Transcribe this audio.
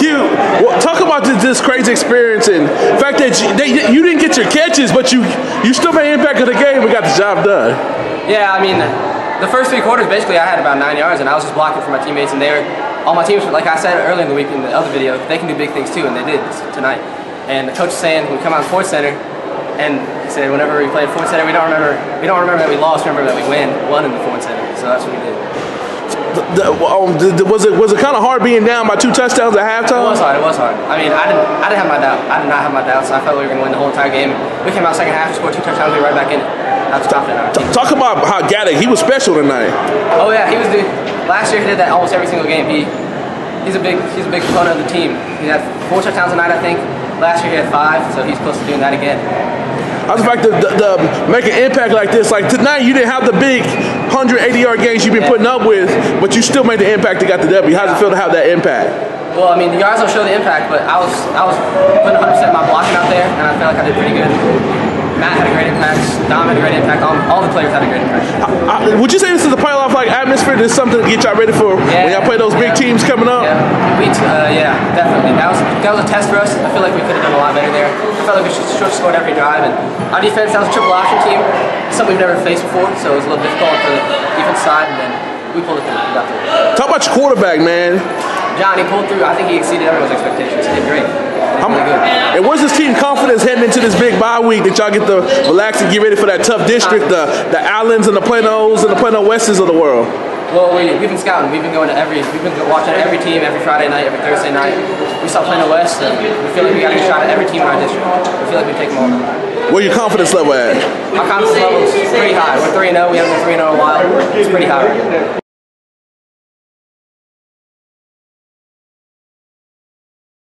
Q, well, talk about this, this crazy experience and the fact that you, they, you didn't get your catches, but you you still made impact of the game and got the job done. Yeah, I mean, the first three quarters, basically, I had about nine yards, and I was just blocking for my teammates, and they were, all my teams, like I said earlier in the week in the other video, they can do big things too, and they did tonight. And the coach saying, we come out Ford Center, and he said, whenever we played Ford Center, we don't remember, we don't remember that we lost, remember that we win, won in the Ford Center. So that's what we did. The, um, the, was it was it kind of hard being down by two touchdowns at halftime? It was hard. It was hard. I mean, I didn't I didn't have my doubt. I did not have my doubts. I felt we were going to win the whole entire game. We came out second half, scored two touchdowns, we were right back in. I was confident. Talk about how Gaddick, he was special tonight. Oh yeah, he was the last year he did that almost every single game. He he's a big he's a big component of the team. He had four touchdowns tonight, I think. Last year he had five, so he's close to doing that again. I was like to, the, the make an impact like this. Like tonight, you didn't have the big 180 yard games you've been putting up with, but you still made the impact to got the W. How does it feel to have that impact? Well, I mean, the yards don't show the impact, but I was I was putting 100 percent of my blocking out there, and I felt like I did pretty good. Matt had a great impact. Dom had a great impact. All, all the players had a great impact. I, would you say this is a playoff like atmosphere? This is something to get y'all ready for Yeah, when y'all play those big yeah. teams coming up? Yeah, we uh, yeah, definitely. That was that was a test for us. I feel like we could have done a lot better there. I felt like we should have scored every drive, and our defense that was a triple option team, something we've never faced before, so it was a little difficult for the defense side, and then we pulled it through. We got through. Talk about your quarterback, man. John, he pulled through. I think he exceeded everyone's expectations. He did great. He did really. And where's this team confidence heading into this big bye week that y'all get to relax and get ready for that tough district, the the Allens and the Planos and the Plano Wests of the world? Well, we, we've been scouting. We've been going to every, we've been watching every team every Friday night, every Thursday night. We saw the West, and we feel like we got a good shot at every team in our district. We feel like we take all. Where your confidence level at? Our confidence level is pretty high. We're 3 0. We haven't been 3 0 in a while. It's pretty high right now.